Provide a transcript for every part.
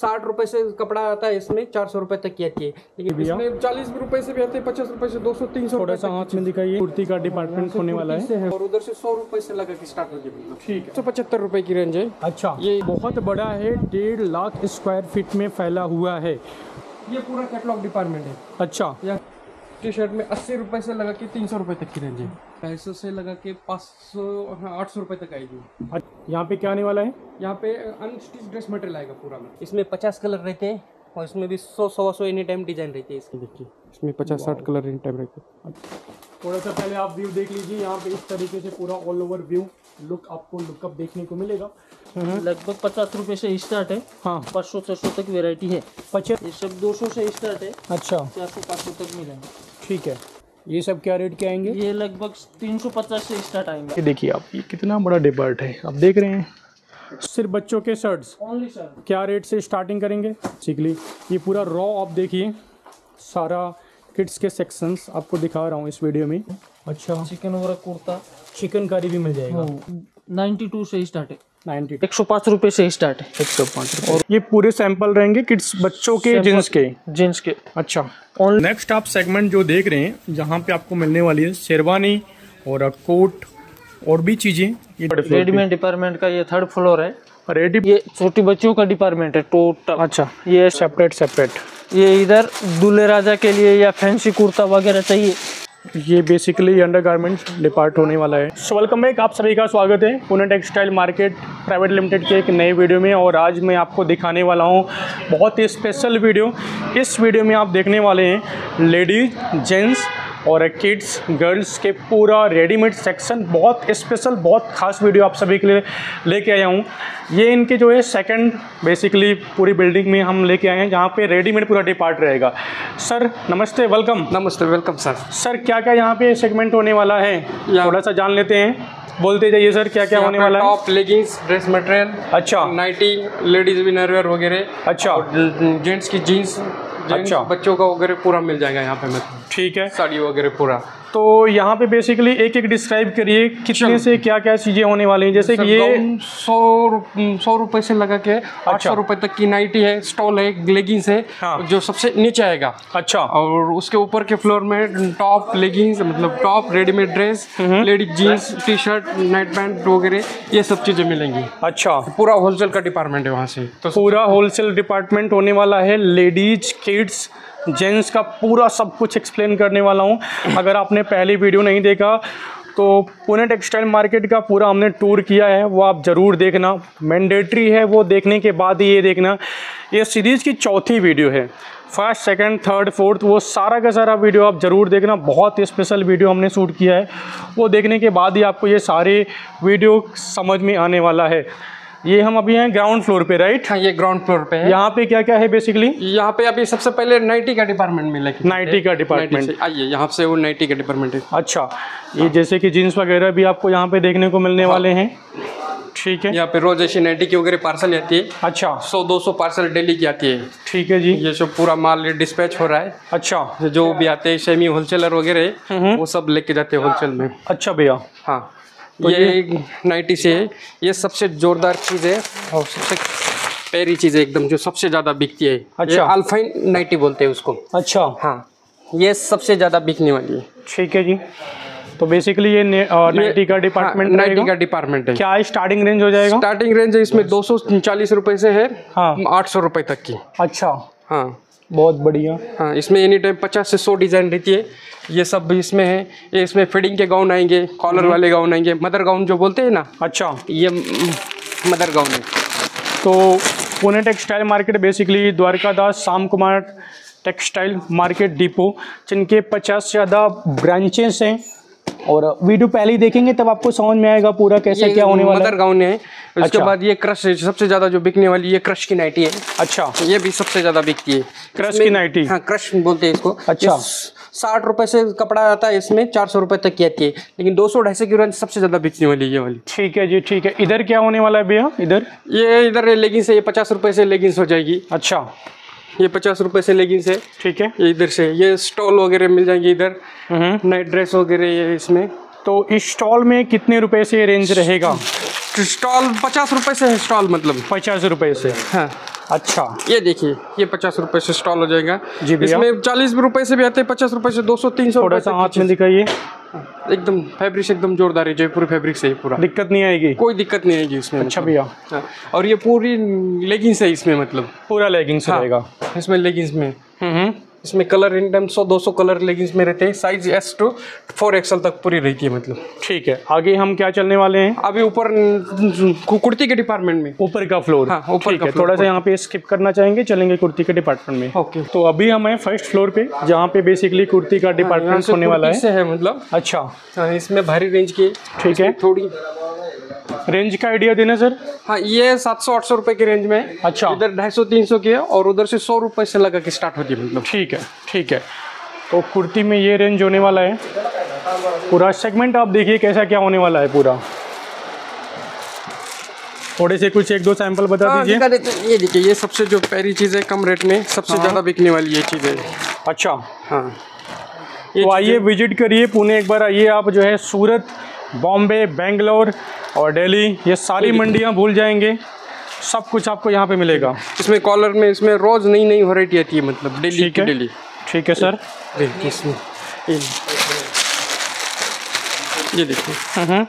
साठ रुपए से कपड़ा आता है इसमें चार सौ रुपए तक की आती है। लेकिन इसमें चालीस रुपए से भी आते हैं पचास रुपए से दो सौ तीन सौ थोड़ा सा हाथ में दिखाइए कुर्ती का डिपार्टमेंट होने वाला है। और उधर से सौ रुपए से लगा की स्टार्ट होगी ठीक है। सौ पचहत्तर रुपए की रेंज है। अच्छा। ये- बहुत बड़ा है डेढ़ लाख स्क्वायर फीट में फैला हुआ है। ये पूरा कैटलॉग डिपार्टमेंट है। अच्छा। टी शर्ट में अस्सी रुपए से लगा के तीन सौ रुपए तक की रेंज है। ढाई सौ से लगा के पाँच सौ हाँ आठ सौ रुपए तक आएगी। यहाँ पे क्या आने वाला है? यहाँ पे अनस्टिच ड्रेस मटेरियल आएगा पूरा में। इसमें पचास कलर रहते हैं और इसमें भी सौ सवा सौ एनी टाइम डिज़ाइन रहती है इसकी। देखिए इसमें पचास साठ कलर एनी टाइम रहते हैं। थोड़ा सा पहले आप व्यू देख लीजिए यहाँ पे इस तरीके से पूरा ऑल ओवर व्यू लुक आपको लुकअप देखने को मिलेगा। लगभग पचास रुपए से स्टार्ट है। हाँ। पाँच सौ छह सौ तक वेराइटी है। पचहत्तर ये सब दो सौ से स्टार्ट है। अच्छा। चार सौ पाँच सौ तक मिलेंगे। ठीक है। ये सब क्या रेट के आएँगे? ये लगभग तीन सौ पचास से स्टार्ट आएँगे ये देखिए आप ये कितना बड़ा डिपार्ट है। आप देख रहे हैं। सिर्फ़ बच्चों के शर्ट्स ओनली सर क्या रेट से स्टार्टिंग करेंगे? चिकली ये पूरा रॉ आप देखिए। सारा किड्स के सेक्शंस आपको दिखा रहा हूँ इस वीडियो में। अच्छा। चिकन वगैरह कुर्ता चिकन कारी भी मिल जाएगा। नाइन्टी टू से स्टार्ट है। नाइन्टी एक सौ पाँच रुपये से स्टार्ट है। एक सौ पाँच और ये पूरे सैंपल रहेंगे किड्स बच्चों के जींस के? जींस के। अच्छा। ओनली नेक्स्ट आप सेगमेंट जो देख रहे हैं जहाँ पे आपको मिलने वाली है शेरवानी और कोट और भी चीज़ें। ये रेडीमेड डिपार्टमेंट का ये थर्ड फ्लोर है। रेडी ये छोटी बच्चों का डिपार्टमेंट है टोटल अच्छा। ये सेपरेट सेपरेट ये इधर दूल्हे राजा के लिए या फैंसी कुर्ता वगैरह चाहिए। ये बेसिकली अंडर गारमेंट डिपार्ट होने वाला है। सो वेलकम बैक आप सभी का स्वागत है Pune textile market private limited के एक नए वीडियो में और आज मैं आपको दिखाने वाला हूँ बहुत ही स्पेशल वीडियो। इस वीडियो में आप देखने वाले हैं लेडीज़, जेंट्स और किड्स गर्ल्स के पूरा रेडीमेड सेक्शन बहुत स्पेशल बहुत खास वीडियो आप सभी के लिए लेके आया हूँ। ये इनके जो है सेकंड बेसिकली पूरी बिल्डिंग में हम लेके आए हैं जहाँ पे रेडीमेड पूरा डिपार्ट रहेगा। सर नमस्ते वेलकम नमस्ते वेलकम सर सर क्या क्या यहाँ पे सेगमेंट होने वाला है? थोड़ा सा जान लेते हैं। बोलते जाइए सर क्या क्या होने वाला है? टॉप लेगिंग्स ड्रेस मटेरियल अच्छा। नाइटी लेडीज़ विनरवेयर वगैरह। अच्छा। जेंट्स की जीन्स अच्छा। बच्चों का वगैरह पूरा मिल जाएगा यहाँ पे मतलब ठीक है साड़ी वगैरह पूरा तो यहाँ पे बेसिकली एक एक डिस्क्राइब करिए कितने से क्या क्या चीज़ें होने वाली हैं। जैसे कि ये सौ सौ रुपए से लगा के आठ अच्छा। सौ रुपए तक की नाइटी है स्टॉल है लेगिंग्स है हाँ। जो सबसे नीचे आएगा। अच्छा। और उसके ऊपर के फ्लोर में टॉप लेगिंग्स मतलब top readymade dress ladies jeans T shirt night pant वगैरह ये सब चीज़ें मिलेंगी। अच्छा। पूरा होलसेल का डिपार्टमेंट है वहाँ से। तो पूरा होलसेल डिपार्टमेंट होने वाला है लेडीज़ किड्स जेंट्स का पूरा सब कुछ एक्सप्लेन करने वाला हूँ। अगर आपने पहली वीडियो नहीं देखा तो पुणे टेक्सटाइल मार्केट का पूरा हमने टूर किया है, वो आप ज़रूर देखना। मैंडेटरी है वो देखने के बाद ही ये देखना। ये सीरीज़ की चौथी वीडियो है। फ़र्स्ट सेकंड थर्ड फोर्थ वो सारा का सारा वीडियो आप ज़रूर देखना। बहुत ही स्पेशल वीडियो हमने शूट किया है। वो देखने के बाद ही आपको ये सारे वीडियो समझ में आने वाला है। ये हम अभी हैं ग्राउंड फ्लोर पे राइट हाँ ये ग्राउंड फ्लोर पे है। यहाँ पे क्या क्या है बेसिकली यहाँ पे अभी सबसे पहले नाइटी का डिपार्टमेंट मिलेगा नाइटी का डिपार्टमेंट आइए यहाँ से वो नाइटी का डिपार्टमेंट है। अच्छा ये जैसे कि जीन्स वगैरह भी आपको यहाँ पे देखने को मिलने वाले हैं। ठीक है। यहाँ पे रोज ऐसी नाइटी की वगैरह पार्सल आती है। अच्छा। सौ दो सौ पार्सल डेली की आती है। ठीक है जी। ये सब पूरा माल डिस्पैच हो रहा है। अच्छा। जो भी आते हैं सेमी होलसेलर वगैरह वो सब लेके जाते हैं होलसेल में। अच्छा भैया। हाँ। ये नाइटी से है। ये सबसे जोरदार चीज़ है और सबसे प्यारी चीज़ है एकदम जो सबसे ज़्यादा बिकती है। अच्छा। अल्फाइन नाइटी बोलते हैं उसको। अच्छा। हाँ ये सबसे ज़्यादा बिकने वाली है। ठीक है जी। तो बेसिकली ये नाइटी का डिपार्टमेंट हाँ, नाइटी का डिपार्टमेंट है। क्या स्टार्टिंग रेंज हो जाएगा? स्टार्टिंग रेंज है इसमें दो सौ से है हाँ। आठ सौ तक की। अच्छा। हाँ। बहुत बढ़िया। हाँ इसमें एनी टाइम पचास से सौ डिज़ाइन रहती है। ये सब भी इसमें है। ये इसमें फिटिंग के गाउन आएँगे कॉलर वाले गाउन आएँगे। मदर गाउन जो बोलते हैं ना अच्छा। ये मदर गाउन है। तो Pune textile market basically Dwarkadas Sham Kumar textile market depot जिनके 50 से ज़्यादा ब्रांचेस हैं। और वीडियो पहले ही देखेंगे तब आपको समझ में आएगा पूरा कैसे क्या होने वाला मदर गाउन है। उसके अच्छा। बाद ये क्रश है सबसे ज़्यादा जो बिकने वाली ये क्रश की नाइटी है। अच्छा। ये भी सबसे ज़्यादा बिकती है। क्रश की नाइटी। हाँ क्रश बोलते हैं इसको। अच्छा। साठ रुपए से कपड़ा आता है इसमें चार सौ रुपए तक की आती है। लेकिन दो सौ ढाई सौ की रेंज सबसे ज़्यादा बिकने वाली ये वाली। ठीक है जी ठीक है। इधर क्या होने वाला है भैया? इधर? ये इधर लेगिंग्स है ये पचास रुपए से लेगिंग्स हो जाएगी। अच्छा। ये पचास रुपए से लेगी है। ठीक है। ये इधर से ये स्टॉल वगैरह मिल जाएँगे इधर। हम्म। नाइट ड्रेस वगैरह ये इसमें। तो इस स्टॉल में कितने रुपए से रेंज रहेगा? स्टॉल पचास रुपए से है स्टॉल मतलब। पचास रुपए से। हाँ। अच्छा। ये देखिए ये पचास रुपए से स्टॉल हो जाएगा। जी भैया। इसमें चालीस रुपए से भी आते हैं पचास रुपए से दो सौ तीन सौ थोड़ा सा हाथ में दिखाइए। एकदम फैब्रिक एकदम जोरदार है जयपुरी फैब्रिक से पूरा। दिक्कत नहीं आएगी? कोई दिक्कत नहीं आएगी इसमें अच्छा मतलब। भैया। हाँ, और ये पूरी लेगिंग्स है इसमें मतलब। पूरा लेगिंग्स आएगा रहेगा। इसमें लेगिंग्स में। हम्म। इसमें कलर इन टाइम सौ दो सौ कलर लेगिंग्स में रहते हैं। Size S to four XL तक पूरी रहती है मतलब। ठीक है आगे हम क्या चलने वाले हैं? अभी ऊपर कुर्ती के डिपार्टमेंट में। ऊपर का फ्लोर हाँ, ऊपर का फ्लोर। थोड़ा सा यहाँ पे स्किप करना चाहेंगे चलेंगे कुर्ती के डिपार्टमेंट में। ओके तो अभी हम हैं फ़र्स्ट फ्लोर पे जहाँ पे बेसिकली कुर्ती का हाँ, डिपार्टमेंट होने वाला है। मतलब। अच्छा। हाँ, इसमें भारी रेंज की ठीक है। थोड़ी रेंज का आइडिया देना सर हाँ ये सात सौ आठ सौ रुपए की रेंज में। अच्छा। इधर ढाई सौ तीन सौ की है और उधर से सौ रुपए से लगा के स्टार्ट होती है मतलब। ठीक है ठीक है। तो कुर्ती में ये रेंज होने वाला है। पूरा सेगमेंट आप देखिए कैसा क्या होने वाला है पूरा। थोड़े से कुछ एक दो सैंपल बता हाँ, दीजिए। हैं। ये देखिए ये सबसे जो पहली चीज़ है कम रेट में सबसे ज़्यादा बिकने वाली ये चीज़ है। अच्छा। हाँ। तो आइए विज़िट करिए पुणे एक बार आइए। आप जो है सूरत बॉम्बे बेंगलोर और दिल्ली ये सारी मंडियाँ भूल जाएँगे। सब कुछ आपको यहाँ पे मिलेगा। इसमें कॉलर में इसमें रोज नई नई वैरायटी आती है मतलब डेली की डेली ठीक है सर देखिए इसमें। ये देखिए। हम्म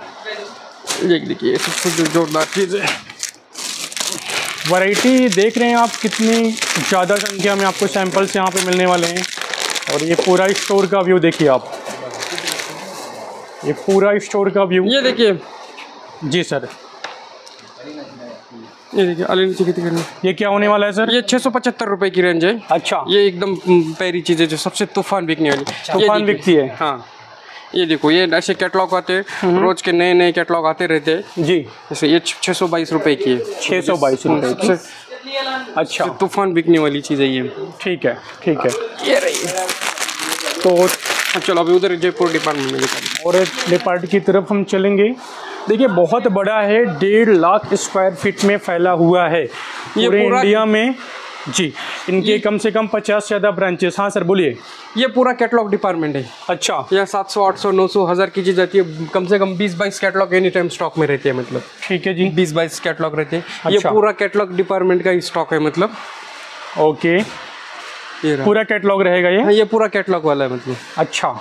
ये देखिए ये सबसे जो जोरदार चीज़ है। वैरायटी देख रहे हैं आप कितनी ज़्यादा संख्या में आपको सैंपल्स यहाँ पे मिलने वाले हैं। और ये पूरा स्टोर का व्यू देखिए आप। ये पूरा स्टोर का व्यू। ये देखिए। जी सर। ये देखिए अली नीचे कितनी करनी ये क्या होने वाला है सर? ये छः सौ पचहत्तर रुपये की रेंज है। अच्छा। ये एकदम पैरी चीज़ है जो सबसे तूफ़ान बिकने वाली। ये तूफ़ान बिकती है? हाँ। ये देखो ये ऐसे कैटलॉग आते हैं। रोज के नए नए कैटलॉग आते रहते हैं। जी। जैसे ये छः सौ बाईस रुपये की है। छः सौ बाईस रुपये अच्छा। तूफ़ान बिकने वाली चीज़ है ये। ठीक है ठीक है। ये रही। तो चलो अभी उधर जयपुर डिपार्टमेंट में और डिपार्ट की तरफ़ हम चलेंगे। देखिए बहुत बड़ा है डेढ़ लाख स्क्वायर फीट में फैला हुआ है। ये पूरे इंडिया में। जी इनके कम से कम पचास से ज़्यादा ब्रांचेस हाँ सर बोलिए। ये पूरा कैटलॉग डिपार्टमेंट है। अच्छा। यहाँ सात सौ आठ सौ नौ सौ हज़ार की चीज़ आती है। कम से कम बीस बाईस कैटलॉग एनी टाइम स्टॉक में रहते हैं मतलब। ठीक है जी। बीस बाईस कैटलॉग रहते हैं। अच्छा। ये। पूरा कैटलॉग डिपार्टमेंट का ही स्टॉक है मतलब। ओके। पूरा कैटलॉग रहेगा ये? हाँ ये पूरा कैटलॉग वाला है मतलब। अच्छा।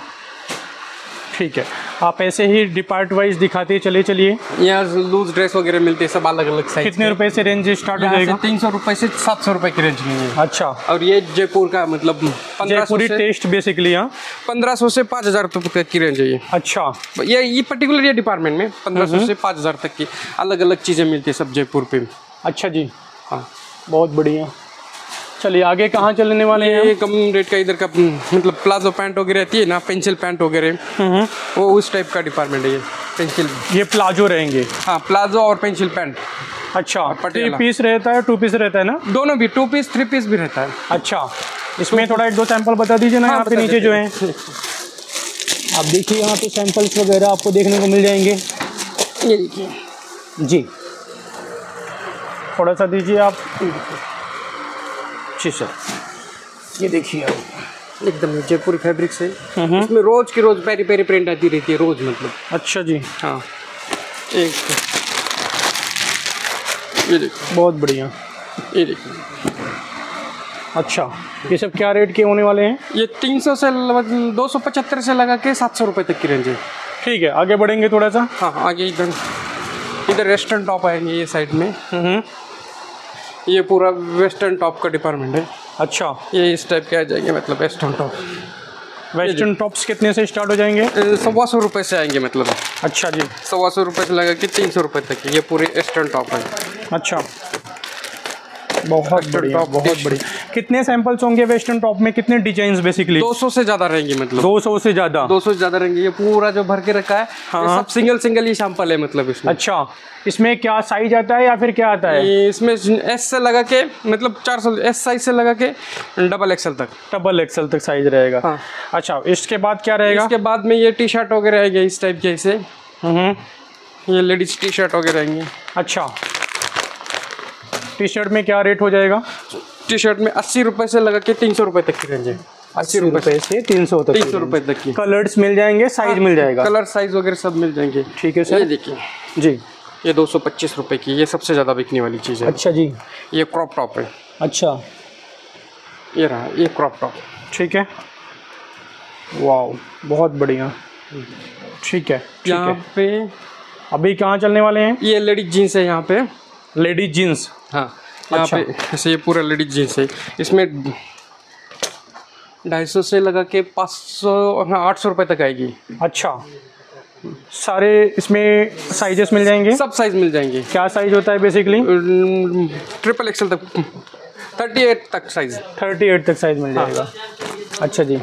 ठीक है। आप ऐसे ही डिपार्ट वाइज दिखाते चले चलिए यहाँ लूज ड्रेस वगैरह मिलते हैं सब अलग अलग साइज़ कितने रुपए से रेंज स्टार्ट हो जाएगा तीन सौ रुपये से सात सौ रुपए की रेंज में है। अच्छा। और ये जयपुर का मतलब जयपुरी टेस्ट बेसिकली हाँ? पंद्रह सौ से पाँच हज़ार तक की रेंज है ये। अच्छा। ये ये पर्टिकुलर ये डिपार्टमेंट में पंद्रह सौ से पाँच हज़ार तक की अलग अलग चीज़ें मिलती है सब जयपुर पे। अच्छा जी। हाँ। बहुत बढ़िया। चलिए आगे कहाँ चलने वाले हैं ये कम रेट का इधर का मतलब प्लाजो पैंट वगैरह रहती है ना पेंसिल पैंट वगैरह। हम्म, वो उस टाइप का डिपार्टमेंट है ये पेंसिल। ये प्लाजो रहेंगे? हाँ प्लाजो और पेंसिल पैंट। अच्छा थ्री पीस रहता है टू पीस रहता है ना? दोनों भी टू पीस थ्री पीस भी रहता है। अच्छा इसमें थोड़ा एक दो सैंपल बता दीजिए ना हाँ, यहाँ पे नीचे जो है। आप देखिए यहाँ पे सैंपल्स वगैरह आपको देखने को मिल जाएँगे। ये देखिए। जी। थोड़ा सा दीजिए आप। जी सर। ये देखिए आप एकदम जयपुरी फैब्रिक से। हम्म, इसमें रोज की रोज पेरी पेरी प्रिंट आती रहती है रोज मतलब। अच्छा जी। हाँ। एक ये देखो बहुत बढ़िया। ये देखो अच्छा ये सब क्या रेट के होने वाले हैं? ये तीन सौ से दो सौ पचहत्तर से लगा के सात सौ रुपये तक की रेंज है। ठीक है आगे बढ़ेंगे थोड़ा सा। हाँ आगे इधर इधर वेस्टर्न टॉप आएँगे ये साइड में। हम्म, ये पूरा वेस्टर्न टॉप का डिपार्टमेंट है। अच्छा। ये इस टाइप के आ जाएँगे मतलब वेस्टर्न टॉप। वेस्टर्न टॉप्स कितने से स्टार्ट हो जाएँगे? सवा सौ रुपये से आएँगे मतलब। अच्छा जी। सवा सौ रुपये से लगा कि तीन सौ रुपये तक ये पूरे वेस्टर्न टॉप है। अच्छा। बहुत बढ़िया बहुत। बढ़िया। कितने सैंपल्स होंगे वेस्टर्न टॉप में? कितने डिज़ाइन बेसिकली दो सौ से ज़्यादा रहेंगे मतलब। 200 से ज़्यादा? दो सौ से ज़्यादा रहेंगे। ये पूरा जो भर के रखा है हाँ। सब सिंगल सिंगल ही सैंपल है मतलब इसमें। अच्छा इसमें क्या साइज़ आता है या फिर क्या आता है? इसमें एस से लगा के मतलब चार सौ एस साइज़ से लगा के डबल एक्सएल तक। डबल एक्सएल तक साइज़ रहेगा। हाँ। अच्छा इसके बाद क्या रहेगा? इसके बाद में ये टी शर्ट वगैरह आएँगे इस टाइप के ऐसे। हम्म, ये लेडीज़ टी शर्ट वगैरह रहेंगे अच्छा। टी शर्ट में क्या रेट हो जाएगा? टी शर्ट में अस्सी रुपये से लगा के तीन सौ रुपये तक की रेंज है। अस्सी रुपए से तीन सौ तक तीन सौ रुपये तक की। कलर्स मिल जाएँगे साइज़ मिल जाएगा। कलर साइज़ वगैरह सब मिल जाएँगे। ठीक है ये सर देखिए। जी। ये दो सौ पच्चीस रुपये की ये सबसे ज़्यादा बिकने वाली चीज़ है। अच्छा जी। ये क्रॉप टॉप है। अच्छा। ये रहा ये क्रॉप टॉप ठीक है। वाओ बहुत बढ़िया। ठीक है यहाँ पे अभी कहाँ चलने वाले हैं? ये लेडीज़ जीन्स है यहाँ पे। लेडीज़ जीन्स हाँ यहाँ अच्छा। पे ऐसे ये पूरा लेडीज़ जीन्स है। इसमें ढाई सौ से लगा के पाँच सौ हाँ आठ सौ रुपये तक आएगी। अच्छा। सारे इसमें साइजेस मिल जाएँगे? सब साइज़ मिल जाएँगे। क्या साइज़ होता है बेसिकली ट्रिपल एक्सल तक थर्टी एट तक साइज़ थर्टी एट तक साइज़ मिल जाएगा। हाँ। अच्छा जी।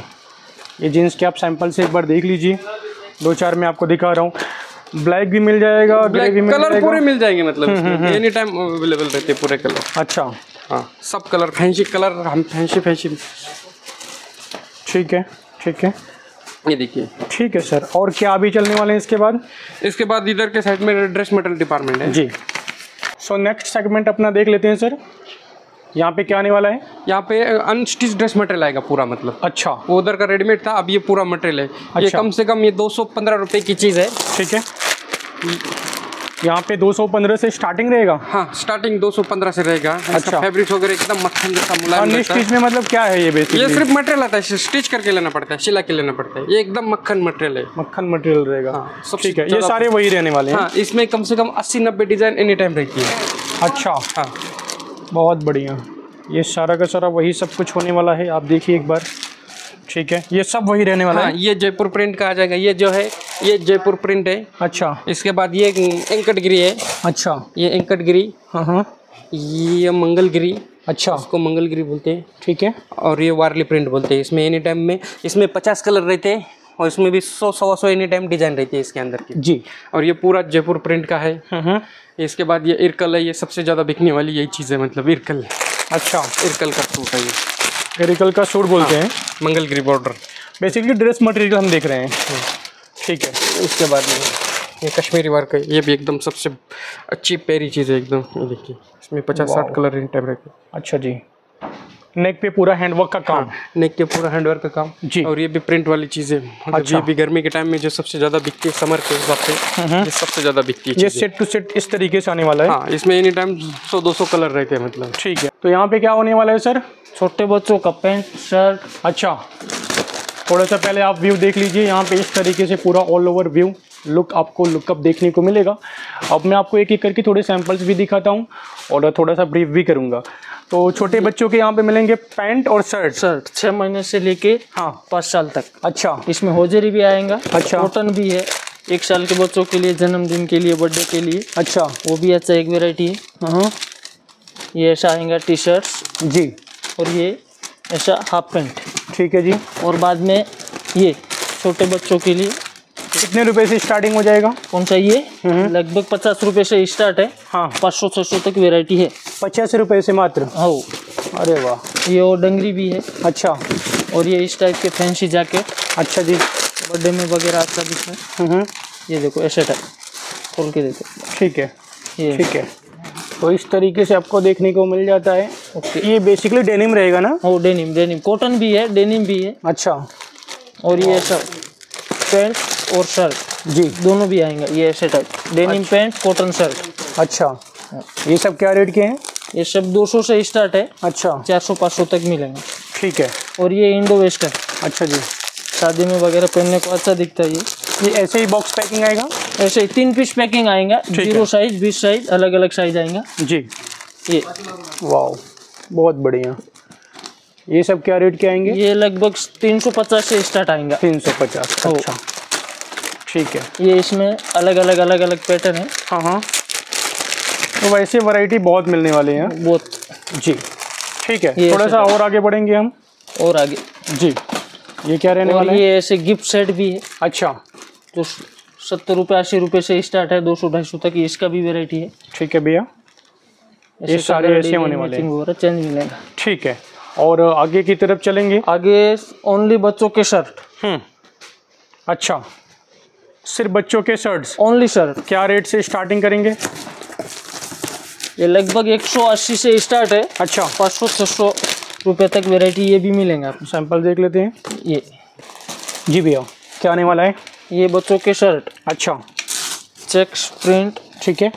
ये जीन्स के आप सैंपल से एक बार देख लीजिए। दो चार मैं आपको दिखा रहा हूँ। ब्लैक भी मिल जाएगा ग्रे भी मिल कलर पूरे मिल जाएँगे मतलब एनी टाइम अवेलेबल रहते हैं पूरे कलर। अच्छा। हाँ सब कलर फैंसी कलर हम फैंसी फैंसी ठीक है ठीक है। ये देखिए। ठीक है सर। और क्या अभी चलने वाले हैं इसके बाद? इसके बाद इधर के साइड में ड्रेस मटेरियल डिपार्टमेंट है। जी। सो नेक्स्ट सेगमेंट अपना देख लेते हैं सर। यहाँ पे क्या आने वाला है? यहाँ पे अनस्टिच ड्रेस मटेरियल आएगा पूरा मतलब। अच्छा। वो उधर का रेडीमेड था अब ये पूरा मटेरियल है। अच्छा। ये। कम से कम ये दो सौ पंद्रह रुपये की चीज़ है। ठीक है। यहाँ पे 215 से स्टार्टिंग रहेगा? हाँ स्टार्टिंग दो सौ पंद्रह से रहेगा। अच्छा। फैब्रिक वगैरह एकदम मक्खन जैसा मुलायम स्टिच में मतलब क्या है ये बेसिकली ये सिर्फ़ मटेरियल आता है स्टिच करके लेना पड़ता है सिला के लेना पड़ता है। ये एकदम मक्खन मटेरियल है। मक्खन मटेरियल रहेगा। हाँ, सबसे ठीक है ये सारे वही रहने वाले हैं। हाँ इसमें कम से कम अस्सी नब्बे डिज़ाइन एनी टाइम रहती है। अच्छा। हाँ। बहुत बढ़िया। ये सारा का सारा वही सब कुछ होने वाला है आप देखिए एक बार। ठीक है ये सब वही रहने वाला हाँ है? ये जयपुर प्रिंट का आ जाएगा। ये जो है ये जयपुर प्रिंट है। अच्छा। इसके बाद ये एंकटगिरी है। अच्छा। ये एंकटगिरी। हाँ हाँ। ये मंगलगिरी। अच्छा। इसको मंगलगिरी बोलते हैं। ठीक है। और ये वारली प्रिंट बोलते हैं। इसमें एनी टाइम में इसमें पचास कलर रहते हैं और इसमें भी सौ सवा सौ एनी टाइम डिज़ाइन रहती है इसके अंदर की। जी। और ये पूरा जयपुर प्रिंट का है। हम्म इसके बाद ये इरकल है ये सबसे ज़्यादा बिकने वाली यही चीज़ है मतलब इरकल। अच्छा। इरकल का सूट है ये। इरकल का सूट बोलते हैं Mangalagiri border. Basically dress material हम देख रहे हैं। ठीक है। इसके बाद ये ये कश्मीरी वर्क है ये भी एकदम सबसे अच्छी पैरी चीज़ है एकदम। ये देखिए इसमें पचास साठ कलर इन टाइप रहते अच्छा जी। नेक पे पूरा हैंडवर्क का काम। हाँ, नेक पे पूरा हैंडवर्क का काम। जी। और ये भी प्रिंट वाली चीज़। है मतलब अच्छा। ये भी गर्मी के टाइम में जो सबसे ज़्यादा बिकती है समर के हिसाब से ये सबसे ज़्यादा बिकती है ये सेट टू सेट इस तरीके से आने वाला है। हाँ इसमें एनी टाइम सौ दो सौ कलर रहते हैं मतलब। ठीक है। तो यहाँ पे क्या होने वाला है सर छोटे बच्चों का पैंट शर्ट अच्छा। थोड़ा सा पहले आप व्यू देख लीजिए यहाँ पे इस तरीके से पूरा ऑल ओवर व्यू लुक आपको लुकअप देखने को मिलेगा। अब मैं आपको एक एक करके थोड़े सैंपल्स भी दिखाता हूँ और थोड़ा सा ब्रीफ भी करूँगा। तो छोटे बच्चों के यहाँ पे मिलेंगे पैंट और शर्ट। शर्ट छः महीने से लेके हाँ। पाँच साल तक। अच्छा। इसमें होजरी भी आएगा अच्छा। कॉटन भी है एक साल के बच्चों के लिए जन्मदिन के लिए बर्थडे के लिए। अच्छा। वो भी अच्छा एक वेराइटी है। हाँ। ये ऐसा आएगा टी शर्ट जी। और ये ऐसा हाफ़ पैंट ठीक है जी। और बाद में ये छोटे बच्चों के लिए कितने रुपए से स्टार्टिंग हो जाएगा? कौन सा ये? लगभग पचास रुपये से स्टार्ट है। हाँ। पाँच सौ छः सौ तक वेराइटी है। पचास रुपए से मात्र। हो। अरे वाह। ये और डंगरी भी है। अच्छा। और ये इस टाइप के फैंसी जैकेट अच्छा जी। बर्थडे में वगैरह अच्छा दिखता है। हम्म ये देखो ऐसे टाइप खोल के देखो। ठीक है। ये। ठीक है। तो इस तरीके से आपको देखने को मिल जाता है। ओके। ये बेसिकली डेनिम रहेगा ना? ओ डेनिम डेनिम कॉटन भी है डेनिम भी है। अच्छा। और ये सब पेंट और शर्ट जी। दोनों भी आएँगे। ये ऐसे type denim pant cotton shirt अच्छा। ये सब क्या रेट के हैं? ये सब 200 से स्टार्ट है। अच्छा। 400 500 तक मिलेंगे। ठीक है। और ये इंडो वेस्टर्न अच्छा जी। शादी में वगैरह पहनने को अच्छा दिखता है ये। ये ऐसे ही बॉक्स पैकिंग आएगा? ऐसे ही तीन पीस पैकिंग आएगा। ज़ीरो साइज़ बीस साइज़ अलग अलग साइज़ आएगा। जी। ये। वाह बहुत बढ़िया। ये सब क्या रेट के आएँगे? ये लगभग 350 से स्टार्ट आएगा। तीन सौ पचास ओ। अच्छा। ठीक है। ये इसमें अलग अलग अलग अलग पैटर्न है। हाँ हाँ। तो वैसे वैरायटी बहुत मिलने वाले हैं। बहुत। जी। ठीक है थोड़ा सा और आगे बढ़ेंगे हम। और आगे। जी। ये क्या रहने वाला है? ये ऐसे गिफ्ट सेट भी है। अच्छा। तो सत्तर रुपये अस्सी रुपये से स्टार्ट है दो सौ ढाई सौ तक इसका भी वेराइटी है। ठीक है भैया। ये सारे ऐसे होने वाले हैं। चेंज मिलेगा। ठीक है। और आगे की तरफ़ चलेंगे? आगे ओनली बच्चों के शर्ट हम्म। अच्छा। सिर्फ़ बच्चों के शर्ट्स ओनली शर्ट क्या रेट से स्टार्टिंग करेंगे? ये लगभग 180 से स्टार्ट है। अच्छा। पाँच सौ छः सौ रुपये तक वेराइटी ये भी मिलेंगे आप सैंपल देख लेते हैं। ये। जी भैया क्या आने वाला है? ये बच्चों के शर्ट अच्छा। चेक्स प्रिंट ठीक है।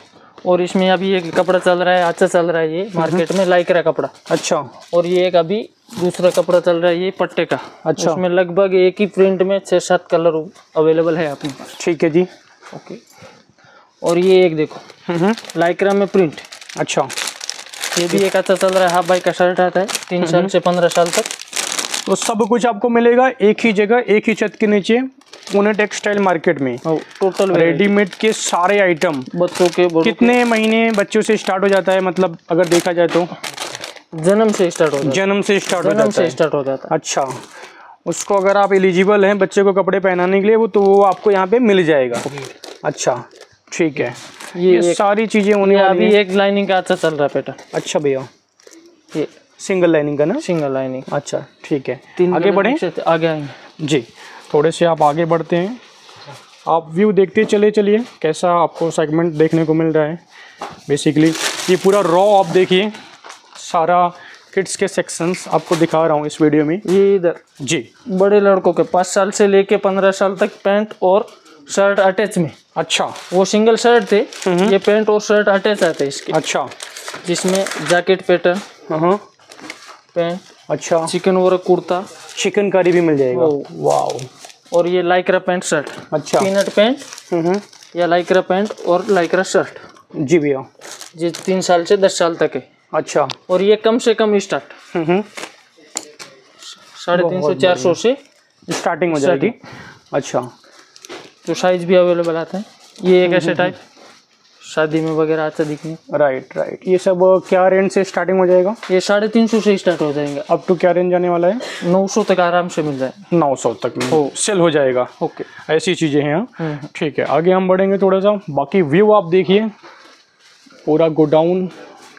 और इसमें अभी एक कपड़ा चल रहा है अच्छा चल रहा है ये मार्केट में लाइक्रा कपड़ा। अच्छा। और ये एक अभी दूसरा कपड़ा चल रहा है ये पट्टे का। अच्छा। उसमें लगभग एक ही प्रिंट में छः सात कलर अवेलेबल है अपने पास। ठीक है जी। ओके और ये एक देखो। हम्म। हम्म, लाइक्रा में प्रिंट अच्छा। ये भी एक अच्छा चल रहा है हाफ़ बाई का शर्ट आता है तीन साल से पंद्रह साल तक। तो सब कुछ आपको मिलेगा एक ही जगह एक ही छत के नीचे पुणे टेक्सटाइल मार्केट में। टोटल रेडीमेड के सारे आइटम बच्चों के कितने महीने बच्चों से स्टार्ट हो जाता है मतलब अगर देखा जाए तो? जन्म से स्टार्ट हो जन्म से स्टार्ट हो जन्म जाता से है। स्टार्ट हो जाता है। अच्छा। उसको अगर आप एलिजिबल हैं बच्चे को कपड़े पहनाने के लिए वो तो वो आपको यहाँ पे मिल जाएगा। अच्छा। ठीक है। ये, ये सारी चीज़ें होने वाली अभी एक लाइनिंग का अच्छा चल रहा है बेटा। अच्छा भैया। ये सिंगल लाइनिंग का ना? सिंगल लाइनिंग अच्छा ठीक है। तीन आगे बढ़ें? आगे आएँगे। जी थोड़े से आप आगे बढ़ते हैं। आप व्यू देखते चले चलिए। कैसा आपको सेगमेंट देखने को मिल रहा है? बेसिकली ये पूरा रॉ आप देखिए। सारा किड्स के सेक्शंस आपको दिखा रहा हूँ इस वीडियो में। ये इधर। जी। बड़े लड़कों के पाँच साल से लेके पंद्रह साल तक पैंट और शर्ट अटैच में। अच्छा। वो सिंगल शर्ट थे। ये पेंट और शर्ट अटैच आते हैं इसके। अच्छा। जिसमें जैकेट पैटर्न पेंट अच्छा। Chikan work kurta. Chicken curry भी मिल जाएगा। वाओ। और ये लाइक्रा पैंट शर्ट। अच्छा। पीनट पैंट हम्म। या लाइक्रा पैंट और लाइक्रा शर्ट। जी भैया। ये तीन साल से दस साल तक है। अच्छा। और ये कम से कम स्टार्ट। हम्म। साढ़े तीन सौ चार सौ से स्टार्टिंग हो जाएगी। अच्छा। जो साइज़ भी अवेलेबल आता है। ये एक ऐसे टाइप शादी में वगैरह अच्छा दिखने। राइट राइट ये सब क्या रेंज से स्टार्टिंग हो जाएगा? ये साढ़े तीन सौ से स्टार्ट हो जाएँगे। अब तो क्या रेंज आने वाला है? नौ सौ तक आराम से मिल जाए। नौ सौ तक में सेल हो जाएगा। ओके। ऐसी चीज़ें हैं हाँ? हम्म। ठीक है आगे हम बढ़ेंगे थोड़ा सा। बाकी व्यू आप देखिए। पूरा गोडाउन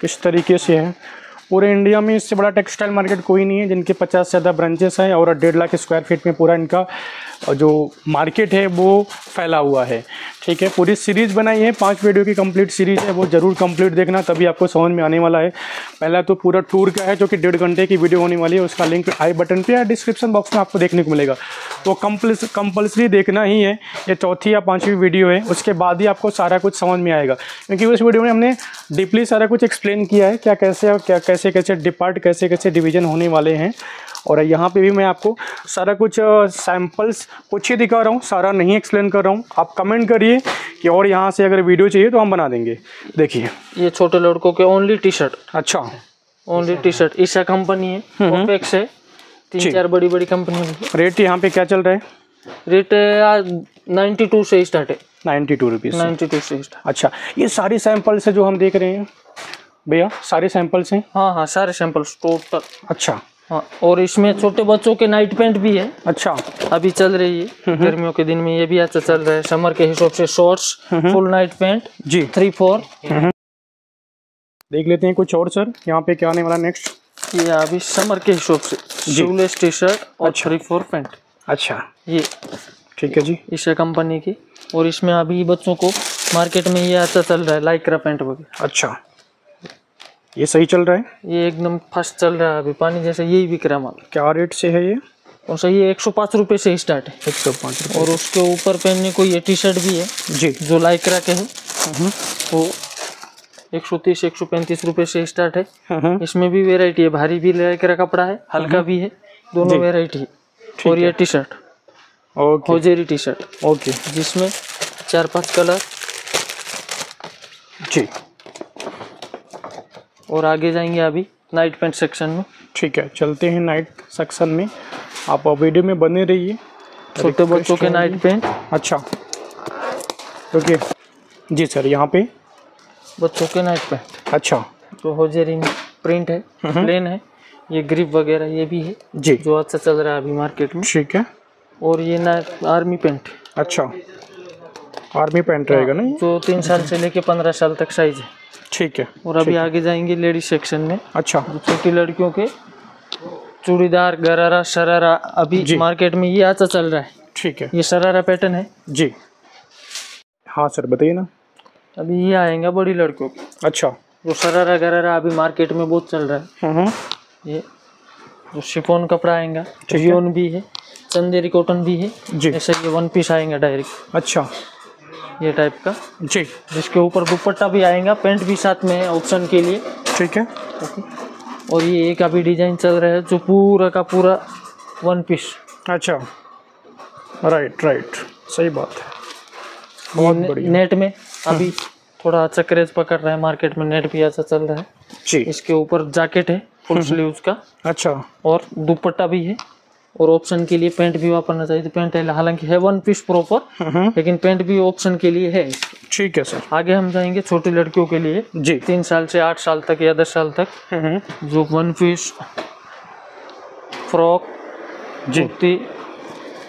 किस तरीके से है। पूरे इंडिया में इससे बड़ा टेक्सटाइल मार्केट कोई नहीं है जिनके 50 से ज़्यादा ब्रांचेस हैं और डेढ़ लाख स्क्वायर फीट में पूरा इनका जो मार्केट है, वो फैला हुआ है। ठीक है, पूरी सीरीज़ बनाई है, पाँच वीडियो की कंप्लीट सीरीज़ है, वो ज़रूर कंप्लीट देखना, तभी आपको समझ में आने वाला है। पहला तो पूरा टूर का है, जो कि डेढ़ घंटे की वीडियो होने वाली है, उसका लिंक आई बटन पे या डिस्क्रिप्शन बॉक्स में आपको देखने को मिलेगा। वो कंपल्स कंपल्सरी देखना ही है, ये चौथी या पाँचवीं वीडियो है, उसके बाद ही आपको सारा कुछ समझ में आएगा। क्योंकि उस वीडियो में हमने डीपली सारा कुछ एक्सप्लेन किया है, क्या कैसे क्या, कैसे कैसे डिपार्ट कैसे कैसे डिवीज़न होने वाले हैं। और यहाँ पे भी मैं आपको सारा कुछ सैम्पल्स कुछ ही दिखा रहा हूँ सारा नहीं एक्सप्लेन कर रहा हूँ। आप कमेंट करिए कि और यहाँ से अगर वीडियो चाहिए तो हम बना देंगे। देखिए। ये छोटे लड़कों के ओनली टी शर्ट अच्छा। Only T shirt Isha company है है। तीन चार बड़ी बड़ी कंपनी रेट यहाँ पे क्या चल रहा है? रेट नाइन्टी टू से स्टार्ट है। Ninety two rupees ninety two से स्टार्ट अच्छा ये सारी सैंपल्स है जो हम देख रहे हैं। भैया सारे सैंपल्स हैं? हाँ हाँ सारे सैंपल्स टोटल अच्छा। और इसमें छोटे बच्चों के नाइट पैंट भी है। अच्छा। अभी चल रही है। गर्मियों के दिन में ये भी अच्छा चल रहा है। समर के हिसाब से शॉर्ट्स फुल नाइट पैंट जी। थ्री फोर देख लेते हैं कुछ और सर यहाँ पे क्या आने वाला नेक्स्ट ये अभी समर के हिसाब से। शूलेस टी शर्ट और थ्री फोर पैंट अच्छा। ये। ठीक है जी। ईशा कंपनी की। और इसमें अभी बच्चों को मार्केट में ये अच्छा चल रहा है लाइक्रा पैंट वगैरह। अच्छा। ये सही चल रहा है? ये एकदम फ़र्स्ट चल रहा है अभी पानी जैसे यही बिक रहा है माल। क्या रेट से है ये? और सही ये एक सौ पाँच रुपये से स्टार्ट है। एक सौ पाँच और उसके ऊपर पहनने को ये टी शर्ट भी है जी। जो लाइक्रा के है। वो एक सौ तीस एक सौ पैंतीस रुपये से स्टार्ट है। हम्म, इसमें भी वेराइटी है भारी भी लाइक्रा कपड़ा है हल्का भी है दोनों वेराइटी है। और ये T shirt okay. Hosiery T shirt okay. जिसमें चार पाँच कलर। जी। और आगे जाएँगे अभी नाइट पेंट सेक्शन में। ठीक है चलते हैं नाइट सेक्शन में। आप वीडियो में बने रहिए। छोटे बच्चों के नाइट पेंट अच्छा। ओके। जी सर यहाँ पे? बच्चों के नाइट पेंट अच्छा। जो होजेरी में प्रिंट है प्लेन है ये ग्रिप वगैरह ये भी है जी। जो अच्छा चल रहा है अभी मार्केट में। ठीक है। और ये ना आर्मी पेंट अच्छा। आर्मी पेंट रहेगा ना जो तीन साल से लेके पंद्रह साल तक साइज़ है। ठीक है और अभी आगे जाएँगे लेडीज़ सेक्शन में। अच्छा। छोटी लड़कियों के चूड़ीदार गरारा शरारा अभी मार्केट में ये अच्छा चल रहा है। ठीक है। ये शरारा पैटर्न है। जी। हाँ सर बताइए ना। अभी ये आएगा बड़ी लड़कियों के अच्छा। जो शरारा गरारा अभी मार्केट में बहुत चल रहा है। हम्म, ये जो शिफोन कपड़ा आएगा ठीक भी है चंदेरी कॉटन भी है जी। ऐसे ये वन पीस आएगा डायरेक्ट। अच्छा। ये टाइप का। जी। जिसके ऊपर दुपट्टा भी आएगा पेंट भी साथ में है ऑप्शन के लिए। ठीक है। ओके। और ये एक अभी डिज़ाइन चल रहा है जो पूरा का पूरा वन पीस अच्छा। राइट राइट सही बात है। बहुत बढ़िया। नेट में अभी थोड़ा अच्छा क्रेज पकड़ रहा है मार्केट में नेट भी अच्छा चल रहा है। जी। इसके ऊपर जैकेट है फुल स्लीव्स का। अच्छा। और दुपट्टा भी है। और ऑप्शन के लिए पेंट भी वापरना चाहिए। तो पेंट है हालाँकि है वन पीस प्रॉपर लेकिन पेंट भी ऑप्शन के लिए है ठीक है सर आगे हम जाएँगे छोटी लड़कियों के लिए। जी। तीन साल से आठ साल तक या दस साल तक। हम्म, जो वन पीस फ्रॉक जी।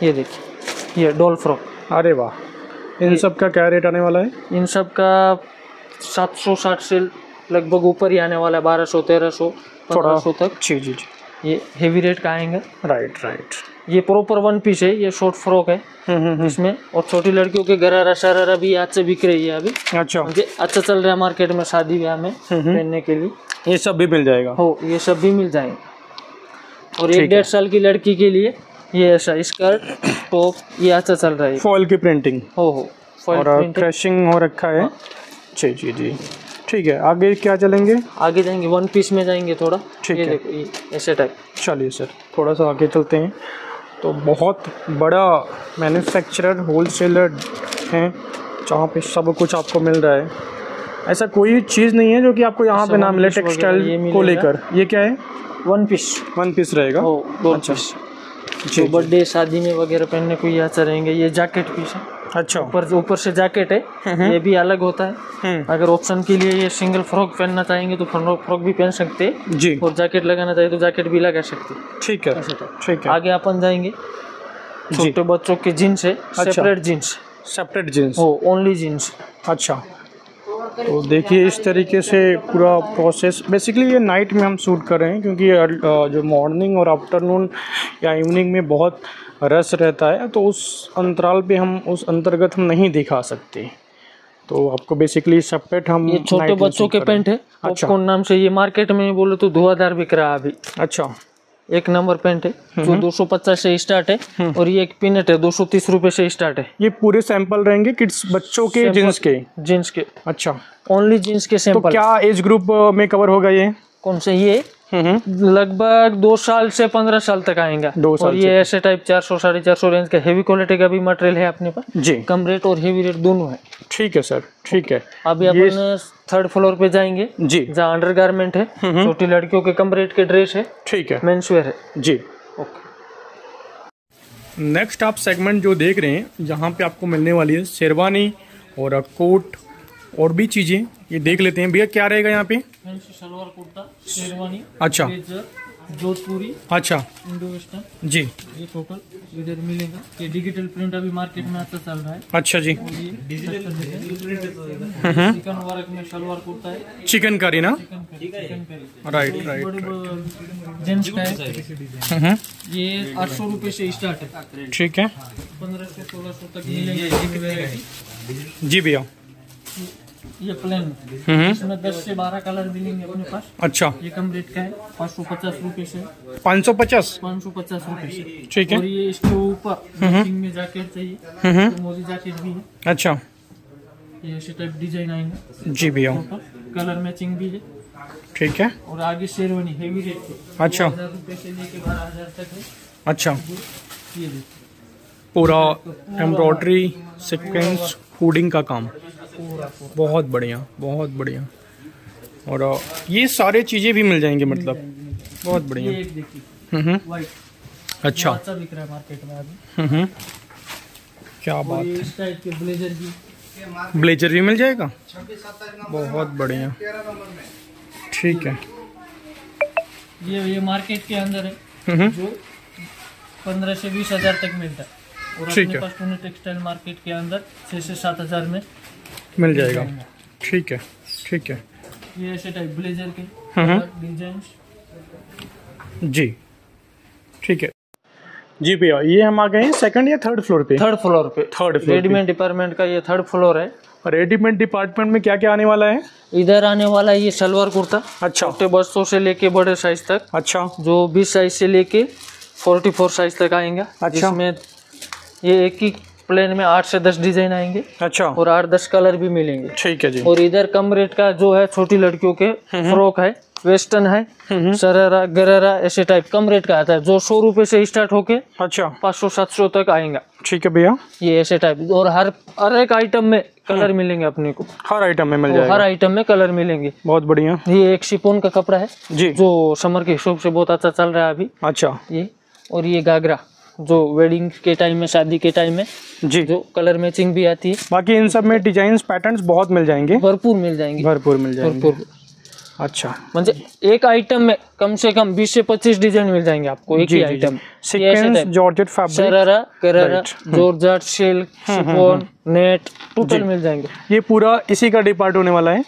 ये देखिए ये डॉल फ्रॉक अरे वाह। इन सब का क्या रेट आने वाला है? इन सब का सात सौ साठ से लगभग ऊपर ही आने वाला है बारह सौ तेरह सौ पंद्रह सौ तक। जी जी जी। ये हेवी रेट का आएँगे राइट राइट ये प्रॉपर वन पीस है ये शॉर्ट फ्रॉक है। हम्म, इसमें और छोटी लड़कियों के गरारा शरारा भी आज से बिक रही है अभी। अच्छा। अच्छा चल रहा है मार्केट में शादी ब्याह में पहनने के लिए। ये सब भी मिल जाएगा। हो ये सब भी मिल जाएँगे। और एक डेढ़ साल की लड़की के लिए ये ऐसा स्कर्ट टॉप ये अच्छा चल रहा है। फॉल की प्रिंटिंग हो हो। और क्रशिंग हो रखा है। हाँ। जी जी जी। ठीक है आगे क्या चलेंगे? आगे जाएँगे वन पीस में जाएँगे थोड़ा। ठीक ये है। देखो ऐसे टाइप चलिए सर थोड़ा सा आगे चलते हैं। तो बहुत बड़ा मैन्युफैक्चरर होलसेलर हैं जहाँ पे सब कुछ आपको मिल रहा है। ऐसा कोई चीज़ नहीं है जो कि आपको यहाँ पे ना मिले टेक्सटाइल को लेकर। ये क्या है? वन पीस वन पीस रहेगा। दो अच्छा। पीस जी तो बर्थडे शादी में वगैरह पहनने को ये अच्छा रहेंगे ये जैकेट पीस है। अच्छा। ऊपर ऊपर से जैकेट है। ये भी अलग होता है। हम्म, अगर ऑप्शन के लिए ये सिंगल फ्रॉक पहनना चाहेंगे तो फ्रॉक भी पहन सकते हैं। जी। और जैकेट लगाना चाहिए तो जैकेट भी लगा सकते हैं। ठीक है ठीक है। आगे अपन जाएँगे। छोटे बच्चों के जीन्स है। सेपरेट जीन्स सेपरेट जींस हो ओनली जीन्स अच्छा। तो देखिए इस तरीके से पूरा प्रोसेस बेसिकली ये नाइट में हम शूट कर रहे हैं क्योंकि जो मॉर्निंग और आफ्टरनून या इवनिंग में बहुत रस रहता है तो उस अंतराल पे हम उस अंतर्गत हम नहीं दिखा सकते। तो आपको बेसिकली सेपरेट हम ये छोटे बच्चों के पेंट है अच्छा। पॉपकॉर्न नाम से ये मार्केट में बोले तो धुआंधार बिक रहा है अभी। अच्छा। एक नंबर पेंट है जो हम्म। 250 से स्टार्ट है और ये एक पिनट है 230 रुपए से स्टार्ट है। ये पूरे सैंपल रहेंगे किड्स बच्चों के जींस के? जींस के। अच्छा। ओनली जींस के तो सैंपल क्या एज ग्रुप में कवर होगा ये? कौन से ये? हम्म लगभग दो साल से पंद्रह साल तक आएगा। दो साल और ये ऐसे टाइप चार सौ साढ़े चार सौ रेंज का हेवी क्वालिटी का भी मटेरियल है अपने पास। जी। कम रेट और हेवी रेट दोनों है। ठीक है सर ठीक है। अभी ये- अपन थर्ड फ्लोर पे जाएँगे जी। जहाँ अंडर गारमेंट है। हम्म। छोटी लड़कियों के कम रेट के ड्रेस है। ठीक है। मेंसवेयर है। जी। ओके नेक्स्ट आप सेगमेंट जो देख रहे हैं जहाँ पे आपको मिलने वाली है शेरवानी और कोट और भी चीज़ें ये देख लेते हैं। भैया क्या रहेगा यहाँ पे? सलवार कुर्ता शेरवानी अच्छा। जोधपुरी अच्छा। Indo western. जी। ये टोटल इधर मिलेगा। ये डिजिटल प्रिंट अभी मार्केट में अच्छा चल रहा है। अच्छा जी। और चिकन वर्क में सलवार कुर्ता है। चिकन करी ना? राइट राइट जेंट्स का है हम्म, ये आठ सौ रुपये से स्टार्ट है। ठीक है। पंद्रह सौ सोलह सौ तक मिलेंगे। जी भैया। ये प्लेन हम्म, इसमें दस से बारह कलर मिलेंगे अपने पास। अच्छा। ये कम रेट का है। पाँच सौ पचास रुपये से। पाँच सौ पचास? पाँच सौ पचास रुपये से। ठीक है। और ये इसके ऊपर में जैकेट चाहिए। हम्म, तो मोदी जैकेट भी है। अच्छा। ये ऐसे टाइप डिज़ाइन आएँगे। जी भैया। कलर मैचिंग भी है। ठीक है। और आगे शेरवानी हेवी रेट पे। अच्छा। हज़ार से लेके बारह हज़ार तक है। अच्छा। ये पूरा एम्ब्रॉयडरी सिक्वेंस फूडिंग का काम। पूरा बहुत बढ़िया बहुत बढ़िया। और ये सारे चीज़ें भी मिल जाएँगे मतलब। बहुत बढ़िया। ये एक देखिए हम्म, हम्म, अच्छा। अच्छा बिक रहा है मार्केट में अभी। हम्म, हम्म, क्या बात ये इस टाइप के ब्लेजर भी। ब्लेजर भी मिल जाएगा? बहुत बढ़िया। ठीक है। ये ये मार्केट के अंदर है। हम्म, जो पंद्रह से बीस हज़ार तक मिलता है। और ठीक अपने है। पास टेक्सटाइल मार्केट के अंदर छह से सात हज़ार में। मिल जाएगा। ठीक है ठीक है। ये ऐसे टाइप ब्लेजर के। डिज़ाइन जी ठीक है। जी भैया ये हम आ गए हैं सेकंड या थर्ड फ्लोर पे? थर्ड फ्लोर पे। थर्ड फ्लोर रेडीमेड डिपार्टमेंट का ये थर्ड फ्लोर है। रेडीमेड डिपार्टमेंट में क्या क्या आने वाला है? इधर आने वाला है ये सलवार कुर्ता। अच्छा। छोटे बच्चों से लेके बड़े साइज़ तक। अच्छा। जो बीस साइज़ से लेके फोर्टी फोर साइज़ तक आएँगे। अच्छा। जिसमें ये एक ही प्लेन में आठ से दस डिज़ाइन आएँगे। अच्छा। और आठ दस कलर भी मिलेंगे। ठीक है जी। और इधर कम रेट का जो है छोटी लड़कियों के फ्रॉक है वेस्टर्न है सरारा गरारा ऐसे टाइप कम रेट का आता है। जो सौ रुपए से स्टार्ट होके अच्छा। पाँच सौ सात सौ तक आएगा। ठीक है भैया। ये ऐसे टाइप और हर हर एक आइटम में कलर मिलेंगे अपने को। हर आइटम में मिल जाएगा हर आइटम में कलर मिलेंगे। बहुत बढ़िया। ये एक शिपोन का कपड़ा है जी। जो समर के हिसाब से बहुत अच्छा चल रहा है अभी। अच्छा। ये और ये घाघरा। जो वेडिंग के टाइम में शादी के टाइम में जी। जो कलर मैचिंग भी आती है। बाकी इन सब में डिज़ाइन पैटर्न बहुत मिल जाएँगे। भरपूर मिल जाएँगे। भरपूर मिल जाएँगे। भरपूर। अच्छा। म्हणजे एक आइटम में कम से कम 20 से 25 डिज़ाइन मिल जाएँगे आपको एक ही item sequence georgette fabric sharara करारा georgette silk chiffon net total मिल जाएँगे। ये पूरा इसी का डिपार्ट होने वाला है।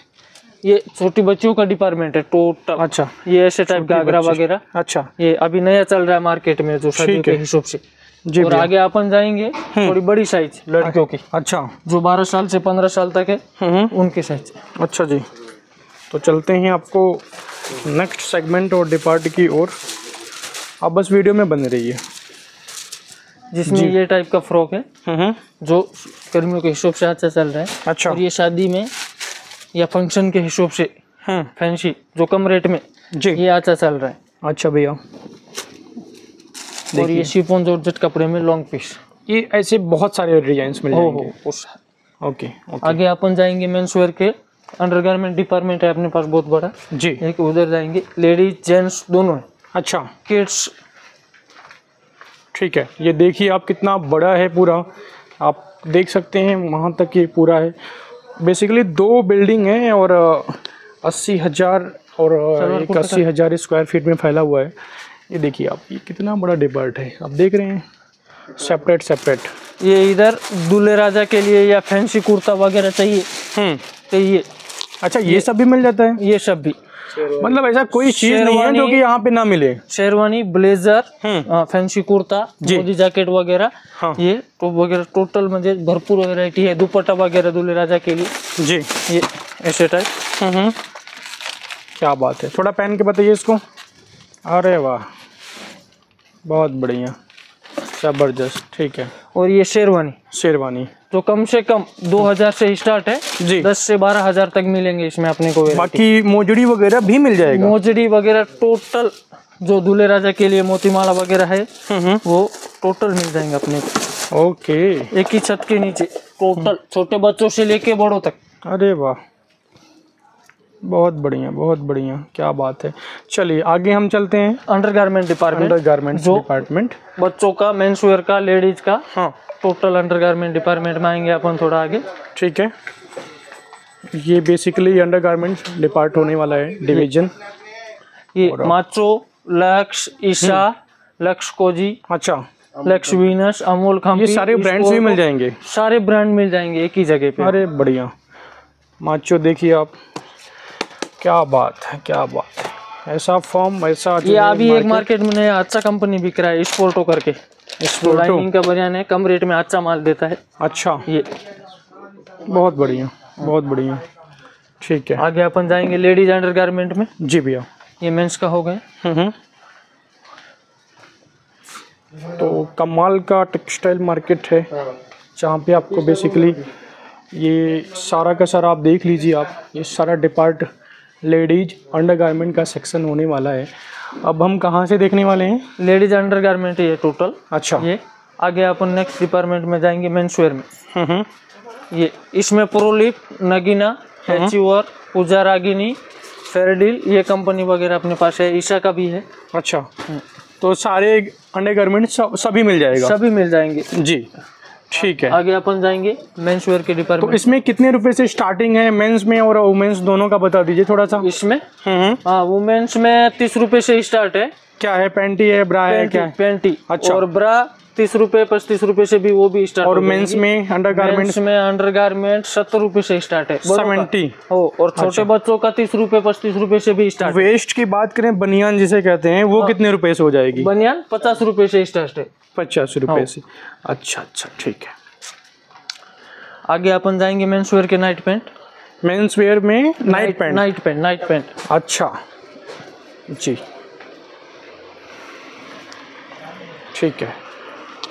ये छोटी बच्चियों का डिपार्टमेंट है टोटल अच्छा। ये ऐसे टाइप का आगरा वगैरह। अच्छा। ये अभी नया चल रहा है मार्केट में जो शादियों के हिसाब से। जी और आगे अपन जाएँगे थोड़ी बड़ी साइज़ लड़कियों की। अच्छा। जो 12 साल से 15 साल तक है हम्म उनके साइज़ अच्छा जी। तो चलते हैं आपको नेक्स्ट सेगमेंट और डिपार्ट की ओर। आप बस वीडियो में बने रहिए। जिसमें ये टाइप का फ्रॉक है हम्म। जो गर्मियों के हिसाब से अच्छा चल रहा है। अच्छा। और ये शादी में या फ़ंक्शन के हिसाब से हम्म फैंसी जो कम रेट में जी। ये अच्छा चल रहा है। अच्छा भैया। और ये शिफॉन जॉर्जेट कपड़े में लॉन्ग पीस ये ऐसे बहुत सारे डिज़ाइन मिल हो जाएँगे। हो ओके ओके। आगे अपन जाएँगे मेंस वेयर के। अंडरगारमेंट डिपार्टमेंट है अपने पास बहुत बड़ा। जी। एक उधर जाएँगे। लेडीज़ जेंट्स दोनों है। अच्छा। किड्स ठीक है ये देखिए आप कितना बड़ा है पूरा। आप देख सकते हैं वहाँ तक ये पूरा है। बेसिकली दो बिल्डिंग है और अस्सी हज़ार और एक अस्सी हज़ार स्क्वायर फीट में फैला हुआ है। ये देखिए आप ये कितना बड़ा डिपार्ट है। आप देख रहे हैं? सेपरेट सेपरेट ये इधर दूल्हे राजा के लिए या फैंसी कुर्ता वगैरह चाहिए? हम्म। अच्छा ये अच्छा ये सब भी मिल जाता है? ये सब भी। मतलब ऐसा कोई चीज़ नहीं है जो कि यहाँ पे ना मिले। Sherwani blazer hmm. Fancy kurta Modi jacket वगैरह। हाँ। ये तो वगैरह टोटल म्हणजे भरपूर वैरायटी है। दुपट्टा वगैरह दूल्हे राजा के लिए। जी। ये ऐसे टाइप हम्म। क्या बात है। थोड़ा पहन के बताइए इसको। अरे वाह। बहुत बढ़िया। ज़बरदस्त ठीक है। और ये शेरवानी। शेरवानी। तो कम से कम 2000 से स्टार्ट है। जी। 10 से 12000 तक मिलेंगे इसमें अपने को बाकी मोजड़ी वगैरह भी मिल जाएगा? मोजड़ी वगैरह टोटल जो दूल्हे राजा के लिए मोतीमाला वगैरह है हम्म वो टोटल मिल जाएँगे अपने को। ओके। एक ही छत के नीचे टोटल छोटे बच्चों से लेके बड़ों तक। अरे वाह। बहुत बढ़िया बहुत बढ़िया क्या बात है। चलिए आगे हम चलते हैं। अंडरगारमेंट डिपार्टमेंट अंडर जो- डिपार्टमेंट बच्चों का मेंस वेयर का लेडीज़ का हाँ। टोटल अंडरगारमेंट डिपार्टमेंट में आएँगे अपन थोड़ा आगे। ठीक है। ये बेसिकली अंडर गारमेंट्स डिपार्ट होने वाला है डिवीज़न ये Macho Lux Isha Lux Cozi अच्छा। लक्स वीनस अमोल ये सारे ब्रांड्स भी मिल जाएँगे। सारे ब्रांड मिल जाएँगे एक ही जगह पे। अरे बढ़िया। माचो देखिए आप। क्या बात है क्या बात है। ऐसा फॉर्म ऐसा ये अभी एक मार्केट में नया अच्छा कंपनी बिक रहा है स्पोर्टो करके। का बनियान है कम रेट में अच्छा माल देता है। अच्छा। ये। बहुत बढ़िया बहुत बढ़िया। ठीक है। आगे अपन जाएँगे लेडीज़ अंडरगारमेंट में। जी भैया। ये मेंस का हो गए। हम्म तो कमाल का टेक्सटाइल मार्केट है जहाँ पे आपको बेसिकली ये सारा का सारा आप देख लीजिए आप ये सारा डिपार्ट लेडीज़ अंडरगारमेंट का सेक्शन होने वाला है। अब हम कहाँ से देखने वाले हैं? लेडीज़ अंडरगारमेंट है ये टोटल। अच्छा। ये आगे अपन नेक्स्ट डिपार्टमेंट में जाएँगे मेंस वेयर में। हम्म ये इसमें प्रोलिप नगीना एचीवर पूजा रागिनी फेरडिल ये कंपनी वगैरह अपने पास है ईशा का भी है। अच्छा। तो सारे अंडरगारमेंट सब सभी मिल जाएगा? सभी मिल जाएँगे। जी। ठीक है। आगे अपन जाएँगे मेंस वेयर के डिपार्टमेंट तो इसमें कितने रुपए से स्टार्टिंग है मेंस में और वुमेन्स दोनों का बता दीजिए थोड़ा सा इसमें? हम्म हाँ वुमेन्स में तीस रुपए से स्टार्ट है। क्या है? पैंटी है ब्रा है क्या है? पेंटी अच्छा। और ब्रा तीस रुपए पच्चीस रुपए से भी वो भी स्टार्ट और मेंस में अंडरगारमेंट्स में अंडरगारमेंट सत्तर रुपए से स्टार्ट है। सेवेंटी। हो और अच्छा। छोटे बच्चों का तीस रुपए पच्चीस रुपए से भी स्टार्ट वेस्ट की बात करें बनियान जिसे कहते हैं वो कितने रुपए से हो जाएगी? बनियान पचास रुपए से स्टार्ट है। पचास रुपए हाँ। से। अच्छा अच्छा ठीक है। आगे अपन जाएँगे मेंस वेयर के नाइट पैंट मेंस वेयर में night pant night pant night pant अच्छा। जी। ठीक है।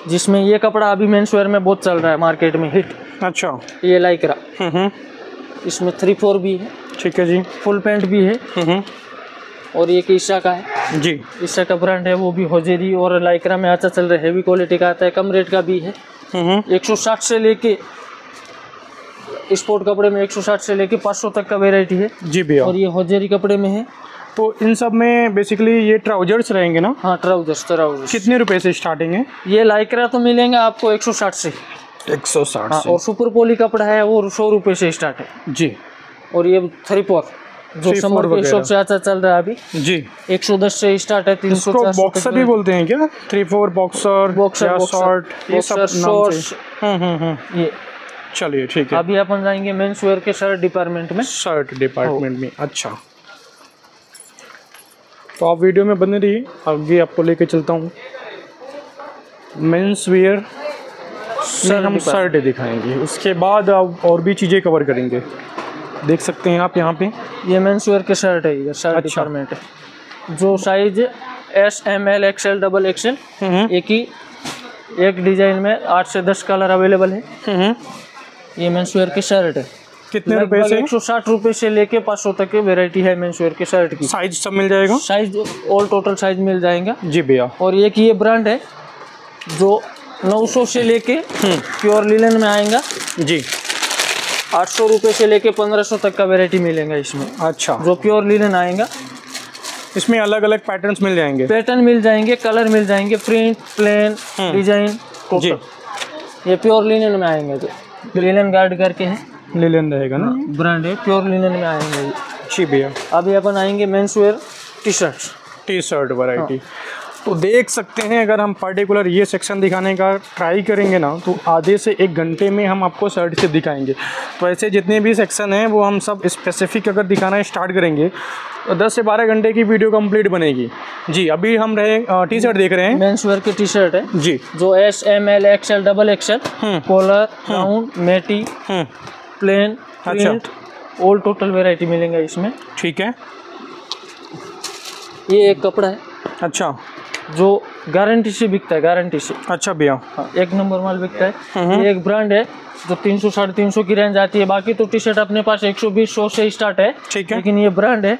जिसमें ये कपड़ा अभी मेंस वेयर में बहुत चल रहा है मार्केट में हिट अच्छा। ये लाइक्रा हम्म हम्म, इसमें थ्री फोर भी है। ठीक है जी। फुल पैंट भी है। हम्म हम्म, और ये ईशा का है। जी। ईशा का ब्रांड है वो भी होजेरी और लाइक्रा में अच्छा चल रहा है। हैवी क्वालिटी का आता है कम रेट का भी है। हम्म हम्म, 160 से लेके स्पोर्ट कपड़े में 160 से लेके 500 तक का वेराइटी है। जी भैया। और ये होजेरी कपड़े में है। तो इन सब में बेसिकली ये ट्राउजर्स रहेंगे ना? हाँ ट्राउजर्स ट्राउजर्स कितने रुपए से स्टार्टिंग है? ये लाइक्रा तो मिलेंगे आपको 160 से एक सौ साठ हाँ और सुपर पोली कपड़ा है वो सौ रुपये से स्टार्ट है। जी। और ये थ्री फोर जो समर के। हिसाब से अच्छा चल रहा है अभी। जी। 110 से स्टार्ट है तीन सौ बॉक्सर भी बोलते हैं क्या? थ्री फोर बॉक्सर बॉक्सर या शॉर्ट ये सबसे। शॉर्ट्स हम्म हम्म हम्म। ये। चलिए ठीक है। अभी अपन जाएँगे मेंस वेयर के शर्ट डिपार्टमेंट में। शर्ट डिपार्टमेंट में अच्छा। तो आप वीडियो में बने रहिए। आगे आपको लेके चलता हूँ। मेंस वेयर में हम। शर्ट दिखाएँगे। उसके बाद आप और भी चीज़ें कवर करेंगे। देख सकते हैं आप यहाँ पे। ये मेन्स वेयर के शर्ट है ये शर्ट अच्छा। डिपार्टमेंट है। जो size S M L XL double XL एक ही एक डिज़ाइन में आठ से दस कलर अवेलेबल है। हम्म। ये मेन्स वेयर की शर्ट है। कितने रुपए से? एक सौ साठ रुपये से लेके पाँच सौ तक की वेरायटी है मेंस वेयर के शर्ट की। साइज़ सब मिल जाएगा? साइज़ ऑल टोटल साइज़ मिल जाएगा। जी भैया। और एक ये ब्रांड है जो 900 से लेके प्योर लिलन में आएगा। जी। 800 रुपये से लेके 1500 तक का वेराइटी मिलेगा इसमें। अच्छा। जो प्योर लिलन आएगा। इसमें अलग अलग पैटर्न्स मिल जाएँगे? पैटर्न मिल जाएँगे कलर मिल जाएँगे प्रिंट प्लेन डिज़ाइन जी। ये प्योर लिनन में आएँगे जो। लिनन गार्ड करके है। लिलन रहेगा ना? ब्रांड है प्योर लिनन में आएँगे। जी भैया। अभी अपन आएँगे men's wear T shirt T shirt variety तो देख सकते हैं अगर हम पर्टिकुलर ये सेक्शन दिखाने का ट्राई करेंगे ना तो आधे से एक घंटे में हम आपको शर्ट से दिखाएँगे। तो ऐसे जितने भी सेक्शन हैं वो हम सब स्पेसिफिक अगर दिखाना स्टार्ट करेंगे तो 10 से 12 घंटे की वीडियो कंप्लीट बनेगी। जी अभी हम रहे टी शर्ट देख रहे हैं। मेंस वेयर की टी शर्ट है। जी। जो S M L XL double XL hmm. Collar round मेटी हम्म, plain print all total variety मिलेंगे इसमें। ठीक है। ये एक कपड़ा है। अच्छा। जो गारंटी से बिकता है गारंटी से। अच्छा भैया। हाँ, एक नंबर माल बिकता हम्म। है ये एक ब्रांड है जो तीन सौ साढ़े तीन सौ की रेंज आती है। बाकी तो टी शर्ट अपने पास एक सौ बीस सौ से स्टार्ट है। ठीक है। लेकिन ये ब्रांड है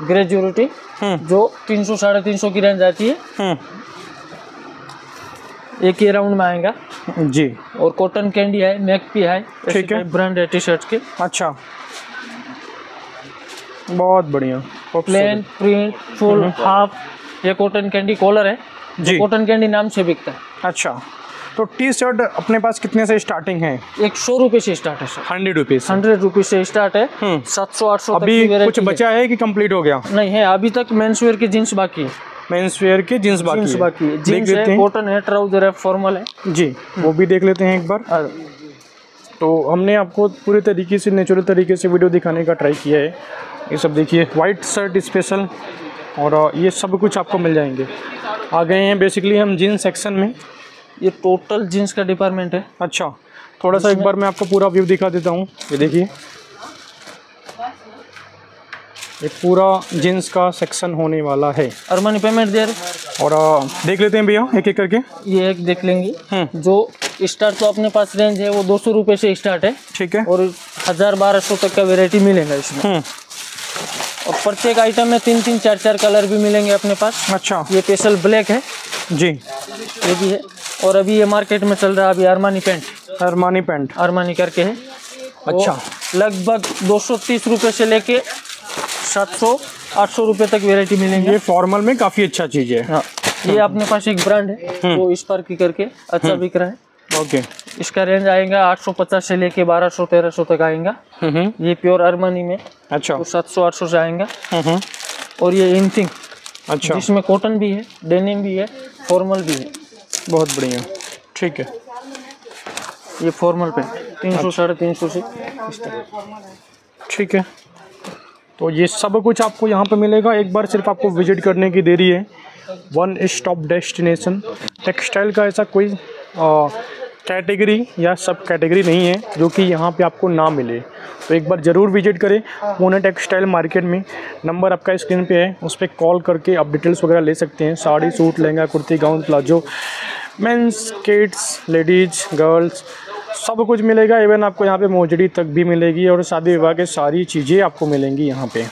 ग्रेजुअलिटी हम्म। जो तीन सौ साढ़े तीन सौ की रेंज आती है। हम्म। एक ही राउंड में आएगा। जी। और कॉटन कैंडी है मैकपी है ठीक है। ब्रांड है टी शर्ट के। अच्छा। बहुत बढ़िया। प्लेन प्रिंट फुल हाफ़ ये कॉटन कैंडी कॉलर है। जी। कॉटन कैंडी नाम से बिकता है। अच्छा। तो टी शर्ट अपने पास कितने से स्टार्टिंग है? एक सौ रुपये से स्टार्ट है sir hundred rupees hundred rupees से स्टार्ट है। हम्म। सात सौ आठ सौ अभी कुछ बचा है कि कंप्लीट हो गया? नहीं है अभी तक मेंस वेयर की जींस बाकी है। मेंस वेयर के जींस बाकी जींस बाकी है। जींस है हैं। कॉटन है ट्राउज़र है फॉर्मल है। जी वो भी देख लेते हैं एक बार। तो हमने आपको पूरे तरीके से नेचुरल तरीके से वीडियो दिखाने का ट्राई किया है। ये सब देखिए वाइट शर्ट स्पेशल और ये सब कुछ आपको मिल जाएँगे। आ गए हैं बेसिकली हम जीन्स सेक्शन में। ये टोटल जींस का डिपार्टमेंट है। अच्छा थोड़ा सा एक बार मैं आपको पूरा व्यू दिखा देता हूँ। ये देखिए। ये पूरा जीन्स का सेक्शन होने वाला है। अरमानी पेमेंट दे रहे और अ, देख लेते हैं भैया एक एक करके। ये एक देख लेंगे। हम्म। जो स्टार्ट तो अपने पास रेंज है वो दो सौ रुपये से स्टार्ट है। ठीक है। और हज़ार बारह सौ तक का वेराइटी मिलेगा इसमें। हम्म। और प्रत्येक आइटम में तीन तीन चार चार कलर भी मिलेंगे अपने पास। अच्छा। ये स्पेशल ब्लैक है। जी। ये भी है। और अभी ये मार्केट में चल रहा है अभी Armani pant Armani pant Armani करके है। अच्छा। लगभग दो सौ तीस रुपये से लेके सात सौ आठ सौ रुपये तक वेराइटी मिलेंगे। ये फॉर्मल में काफ़ी अच्छा चीज़ है। हाँ ये अपने पास एक ब्रांड है वो स्पार्की करके अच्छा बिक रहा है। ओके। इसका रेंज आएगा आठ सौ पचास से लेके बारह सौ तेरह सौ तक आएगा। हम्म ये प्योर अरमानी में अच्छा। तो सात सौ आठ सौ से आएगा। हम्म और ये इनथिंग अच्छा। इसमें कॉटन भी है डेनिम भी है फॉर्मल भी है। बहुत बढ़िया। ठीक है। ये फॉर्मल पे तीन अच्छा। सौ साढ़े तीन सौ से ठीक है। तो ये सब कुछ आपको यहाँ पे मिलेगा। एक बार सिर्फ़ आपको विज़िट करने की देरी है। वन स्टॉप डेस्टिनेशन टेक्सटाइल का ऐसा कोई कैटेगरी या सब कैटेगरी नहीं है, जो कि यहाँ पे आपको ना मिले। तो एक बार ज़रूर विज़िट करें पुणे टेक्सटाइल मार्केट में। नंबर आपका स्क्रीन पे है। उस पर कॉल करके आप डिटेल्स वगैरह ले सकते हैं। Sari, suit, lehenga, kurti gown palazzo men's kids ladies girls सब कुछ मिलेगा इवन आपको यहाँ पे मोजड़ी तक भी मिलेगी और शादी विवाह के सारी चीज़ें आपको मिलेंगी यहाँ पे।